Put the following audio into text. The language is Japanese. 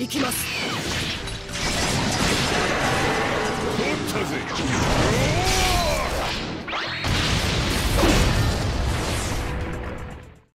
行きます。